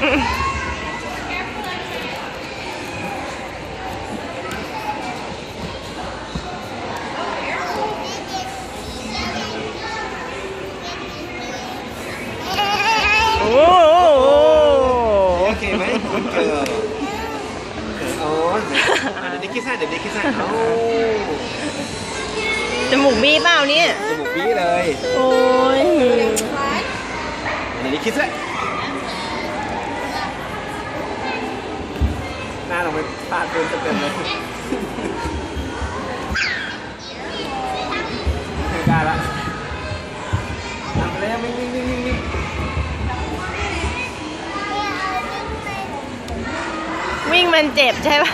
โอ้โอเคไหมเกิดอ๋อเดี๋ยวดิคิดสั้นเดี๋ยวดิคิดสั้นโอ้จมูกบี้เปล่าเนี่ยจมูกบี้เลย โอ้ยเดี๋ยวดิคิดสั้น หน้าเราไปฟาดพื้นเต็มเลยไม่กล้าละทำไปแล้ววิ่งวิ่งวิ่งวิ่งวิ่งวิ่งมันเจ็บใช่ป่ะ